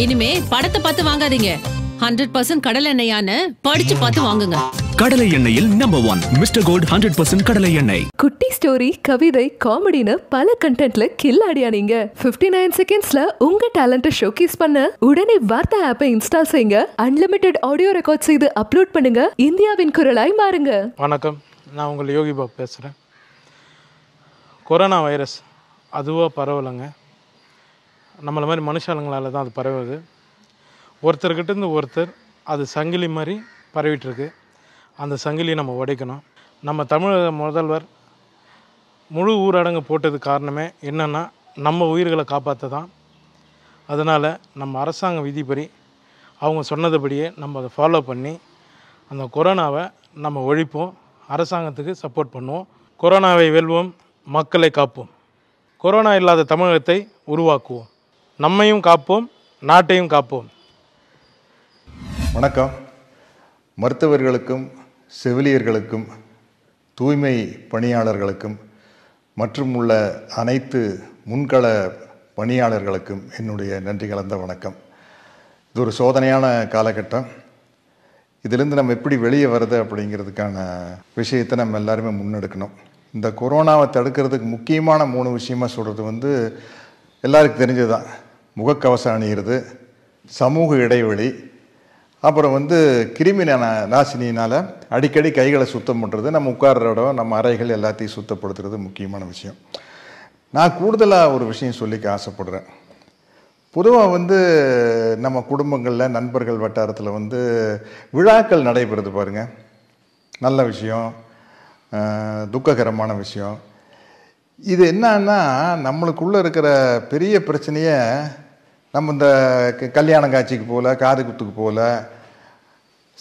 இனிமே படத்தை பார்த்து வாங்காதீங்க. ஹண்ட்ரட் பர்சன்ட் கடல் எண்ணெயான்னு படிச்சு பார்த்து வாங்குங்க. கடலை எண்ணெயில் number one mister Gold hundred percent கடலை எண்ணெய். குட்டி ஸ்டோரி கவிதை காமெடின்னு பல கண்டென்ட்ல கில்லாடியா நீங்க. 59 நைன் செகண்ட்ஸ்ல உங்க டேலண்ட்டை ஷோகேஸ் பண்ண உடனே வார்த்தா ஆப்பை இன்ஸ்டால் செய்யுங்க. அன்லிமிட்டெட் ஆடியோ ரெக்கார்ட் செய்து அப்லோட் பண்ணுங்க. இந்தியாவின் குரலாய் மாறுங்க. வணக்கம். நான் உங்கள் யோகி பாபு பேசுகிறேன் கொரோனா வைரஸ் அதுவாக பரவலைங்க. நம்மளை மாதிரி மனுஷாளுங்களால் தான் அது பரவுது. ஒருத்தர்கிட்டேருந்து ஒருத்தர் அது சங்கிலி மாதிரி பரவிட்டுருக்கு. அந்த சங்கிலியை நம்ம உடைக்கணும். நம்ம தமிழக முதல்வர் முழு ஊரடங்கு போட்டது காரணமே என்னென்னா நம்ம உயிர்களை காப்பாற்ற தான் அதனால் நம்ம அரசாங்க விதிப்படி அவங்க சொன்னதுபடியே நம்ம அதை ஃபாலோ பண்ணி அந்த கொரோனாவை நம்ம ஒழிப்போம். அரசாங்கத்துக்கு சப்போர்ட் பண்ணுவோம். கொரோனாவை வெல்வோம். மக்களை காப்போம். கொரோனா இல்லாத தமிழகத்தை உருவாக்குவோம். நம்மையும் காப்போம் நாட்டையும் காப்போம். வணக்கம். மருத்துவர்களுக்கும் செவிலியர்களுக்கும் தூய்மை பணியாளர்களுக்கும் மற்றும் உள்ள அனைத்து முன்கள பணியாளர்களுக்கும் என்னுடைய நன்றி கலந்த வணக்கம். இது ஒரு சோதனையான காலகட்டம். இதிலிருந்து நம்ம எப்படி வெளியே வருது அப்படிங்கிறதுக்கான விஷயத்தை நம்ம எல்லாருமே முன்னெடுக்கணும். இந்த கொரோனாவை தடுக்கிறதுக்கு முக்கியமான மூணு விஷயமா சொல்கிறது வந்து எல்லாருக்கும் தெரிஞ்சது தான் முகக்கவசம் அணிகிறது சமூக இடைவெளி. அப்புறம் வந்து கிருமி நா- நாசினியினால் அடிக்கடி கைகளை சுத்தம் பண்ணுறது நம்ம உட்கார்ற இடம் நம்ம அறைகள் எல்லாத்தையும் சுத்தப்படுத்துறது முக்கியமான விஷயம். நான் கூடுதலாக ஒரு விஷயம் சொல்லிக்க ஆசைப்படுறேன். பொதுவாக வந்து நம்ம குடும்பங்களில் நண்பர்கள் வட்டாரத்தில் வந்து விழாக்கள் நடைபெறுது பாருங்க. நல்ல விஷயம் துக்ககரமான விஷயம். இது என்னன்னா நம்மளுக்குள்ளே இருக்கிற பெரிய பிரச்சனையை நம்ம இந்த க- கல்யாண காட்சிக்கு போகல காது குத்துக்கு போகல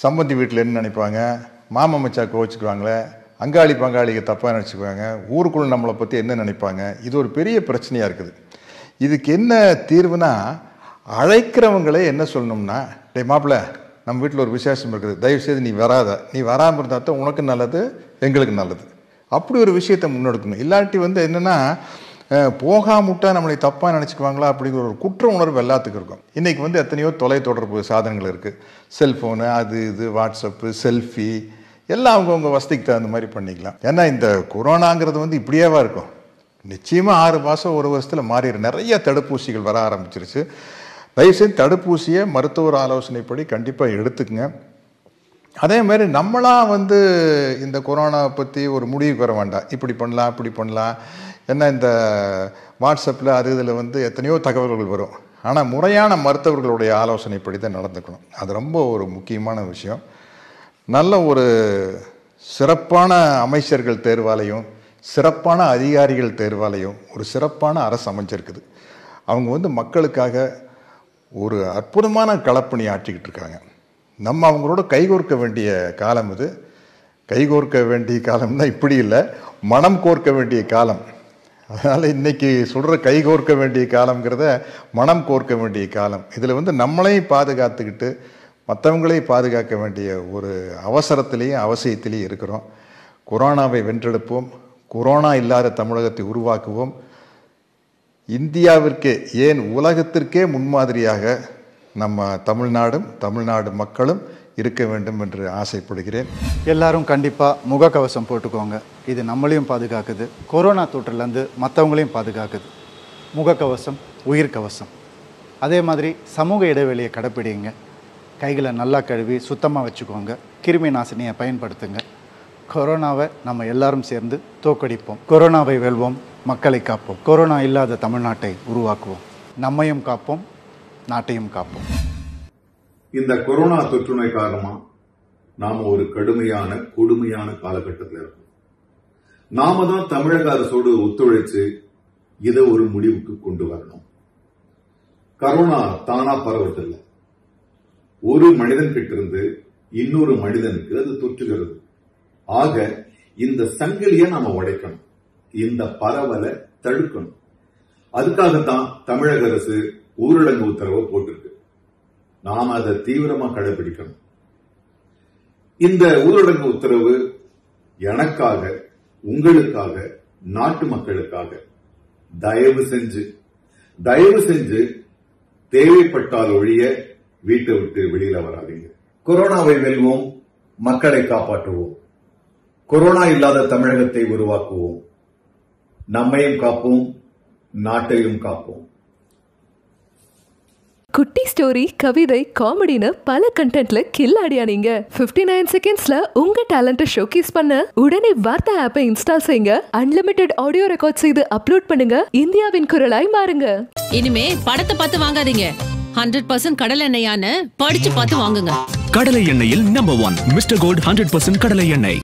சம்பந்தி வீட்டில் என்ன நினைப்பாங்க? மாமா மச்சா கோச்சிக்குவாங்களே அங்காளி பங்காளிக்கு தப்பாக நினச்சிக்குவாங்க ஊருக்குள்ள நம்மளை பற்றி என்ன நினைப்பாங்க? இது ஒரு பெரிய பிரச்சனையாக இருக்குது. இதுக்கு என்ன தீர்வுனா அழைக்கிறவங்களே என்ன சொல்லணும்னா டே மாப்பிள்ள நம்ம வீட்டில் ஒரு விசேஷம் இருக்குது. தயவுசெய்து நீ வராத. நீ வராமல் இருந்தால் தான் உனக்கு நல்லது எங்களுக்கு நல்லது. அப்படி ஒரு விஷயத்தை முன்னெடுக்கணும். இல்லாட்டி வந்து என்னென்னா போகாமுட்டா நம்மளை தப்பாக நினச்சிக்குவாங்களா அப்படிங்கிற ஒரு குற்ற உணர்வு எல்லாத்துக்கும் இருக்கும். இன்றைக்கி வந்து எத்தனையோ தொலைத்தொடர்பு சாதனங்கள் இருக்குது செல்ஃபோனு அது இது வாட்ஸ்அப்பு செல்ஃபி எல்லாம் அவங்கவுங்க வசதிக்கு தகுந்த மாதிரி பண்ணிக்கலாம். ஏன்னா இந்த கொரோனாங்கிறது வந்து இப்படியேவா இருக்கும். நிச்சயமாக ஆறு மாதம் ஒரு வருஷத்தில் மாறிடும் நிறைய தடுப்பூசிகள் வர ஆரம்பிச்சிருச்சு. தயவுசெய்து தடுப்பூசியை மருத்துவர் ஆலோசனைப்படி கண்டிப்பாக எடுத்துக்கங்க. அதே மாதிரி நம்மளாக வந்து இந்த கொரோனாவை பற்றி ஒரு முடிவுக்கு வர வேண்டாம். இப்படி பண்ணலாம் இப்படி பண்ணலாம். ஏன்னா இந்த வாட்ஸ்அப்பில் அது இதில் வந்து எத்தனையோ தகவல்கள் வரும். ஆனால் முறையான மருத்துவர்களுடைய ஆலோசனைப்படி தான் நடந்துக்கணும். அது ரொம்ப ஒரு முக்கியமான விஷயம். நல்ல ஒரு சிறப்பான அமைச்சர்கள் தேர்வாலையும் சிறப்பான அதிகாரிகள் தேர்வாலையும் ஒரு சிறப்பான அரசு அமைஞ்சிருக்குது அவங்க வந்து மக்களுக்காக ஒரு அற்புதமான களப்பணி ஆற்றிக்கிட்டு இருக்காங்க. நம்ம அவங்களோட கைகோர்க்க வேண்டிய காலம் இது. கைகோர்க்க வேண்டிய காலம்னா இப்படி இல்லை மனம் கோர்க்க வேண்டிய காலம். அதனால் இன்றைக்கி சொல்கிற கைகோர்க்க வேண்டிய காலங்கிறத மனம் கோர்க்க வேண்டிய காலம். இதில் வந்து நம்மளையும் பாதுகாத்துக்கிட்டு மற்றவங்களையும் பாதுகாக்க வேண்டிய ஒரு அவசரத்திலையும் அவசியத்திலையும் இருக்கிறோம். கொரோனாவை வென்றெடுப்போம். கொரோனா இல்லாத தமிழகத்தை உருவாக்குவோம். இந்தியாவிற்கே ஏன் உலகத்திற்கே முன்மாதிரியாக நம்ம தமிழ்நாடும் தமிழ்நாடு மக்களும் இருக்க வேண்டும் என்று ஆசைப்படுகிறேன். எல்லாரும் கண்டிப்பாக முகக்கவசம் போட்டுக்கோங்க. இது நம்மளையும் பாதுகாக்குது. கொரோனா தொற்றுலேருந்து மற்றவங்களையும் பாதுகாக்குது. முகக்கவசம் உயிர் கவசம் அதே மாதிரி சமூக இடைவெளியை கடைப்பிடிங்க. கைகளை நல்லா கழுவி சுத்தமாக வச்சுக்கோங்க. கிருமி நாசினியை பயன்படுத்துங்க. கொரோனாவை நம்ம எல்லாரும் சேர்ந்து தோக்கடிப்போம். கொரோனாவை வெல்வோம். மக்களை காப்போம். கொரோனா இல்லாத தமிழ்நாட்டை உருவாக்குவோம். நம்மையும் காப்போம். நாட்டையும் காப்போம். இந்த கொரோனா தொற்று நோய் காரணமா நாம ஒரு கடுமையான கொடுமையான காலகட்டத்தில் இருக்கோம். நாம தான் தமிழக அரசோடு ஒத்துழைச்சு இதை ஒரு முடிவுக்கு கொண்டு வரணும். கரோனா தானா பரவதில்லை ஒரு மனிதன் கிட்ட இருந்து இன்னொரு மனிதனுக்கு அது தொற்றுகிறது. ஆக இந்த சங்கிலியை நாம உடைக்கணும். இந்த பரவலை தடுக்கணும். அதுக்காகத்தான் தமிழக அரசு ஊரடங்கு உத்தரவை போட்டிருக்கு. நாம அதை தீவிரமா கடைபிடிக்கணும். இந்த ஊரடங்கு உத்தரவு எனக்காக உங்களுக்காக நாட்டு மக்களுக்காக தயவு செஞ்சு தயவு செஞ்சு தேவைப்பட்டால் ஒழிய வீட்டை விட்டு வெளியில வராதீங்க. கொரோனாவை வெல்வோம் மக்களை காப்பாற்றுவோம். கொரோனா இல்லாத தமிழகத்தை உருவாக்குவோம். நம்மையும் காப்போம் நாட்டையும் காப்போம். குட்டி ஸ்டோரி கவிதை காமெடின்னு பல கண்டென்ட்ல கில்லாடியா நீங்க. 59 நைன் செகண்ட்ஸ்ல உங்க டேலண்ட்டை ஷோகேஸ் பண்ண உடனே வார்த்தை ஆப்பை இன்ஸ்டால் செய்யுங்க. அன்லிமிட்டெட் ஆடியோ ரெக்கார்ட் செய்து அப்லோட் பண்ணுங்க. இந்தியாவின் குரலாய் மாறுங்க. இனிமே படத்தை பார்த்து வாங்காதீங்க. ஹண்ட்ரட் பர்சன்ட் கடல் எண்ணெயான்னு படிச்சு பார்த்து வாங்குங்க. கடலை எண்ணெயில் number one mister gold hundred percent கடலை எண்ணெய்.